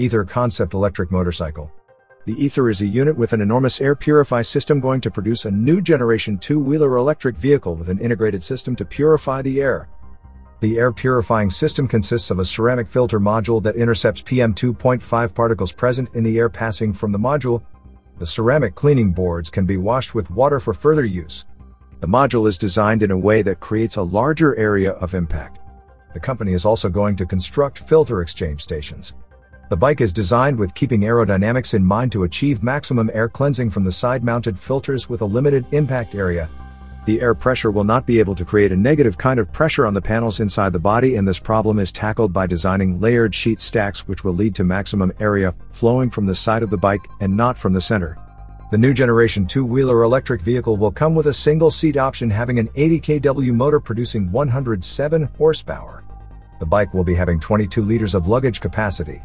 Aether Concept Electric Motorcycle. The Aether is a unit with an enormous air purify system going to produce a new generation two-wheeler electric vehicle with an integrated system to purify the air. The air purifying system consists of a ceramic filter module that intercepts PM2.5 particles present in the air passing from the module. The ceramic cleaning boards can be washed with water for further use. The module is designed in a way that creates a larger area of impact. The company is also going to construct filter exchange stations. The bike is designed with keeping aerodynamics in mind to achieve maximum air cleansing from the side-mounted filters with a limited impact area. The air pressure will not be able to create a negative kind of pressure on the panels inside the body and this problem is tackled by designing layered sheet stacks which will lead to maximum area flowing from the side of the bike and not from the center. The new generation two-wheeler electric vehicle will come with a single seat option having an 80 kW motor producing 107 horsepower. The bike will be having 22 liters of luggage capacity.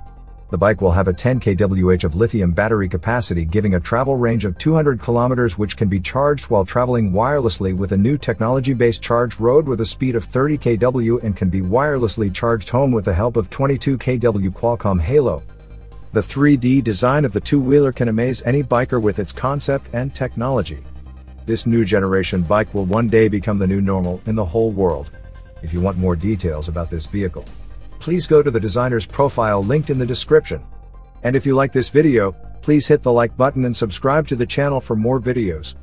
The bike will have a 10 kWh of lithium battery capacity giving a travel range of 200 kilometers which can be charged while traveling wirelessly with a new technology-based charge road with a speed of 30 kW and can be wirelessly charged home with the help of 22 kW Qualcomm Halo. The 3D design of the two-wheeler can amaze any biker with its concept and technology. This new generation bike will one day become the new normal in the whole world. If you want more details about this vehicle, please go to the designer's profile linked in the description. And if you like this video, please hit the like button and subscribe to the channel for more videos.